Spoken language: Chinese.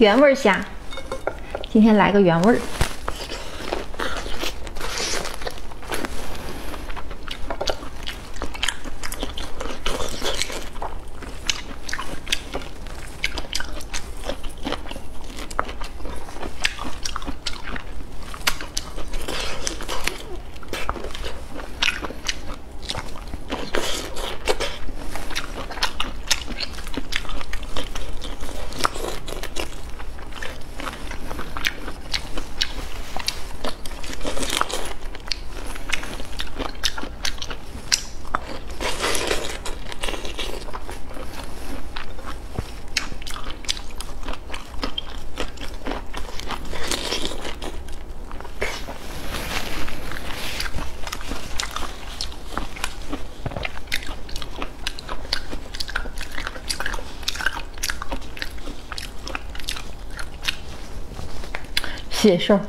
原味虾，今天来个原味儿。写事儿。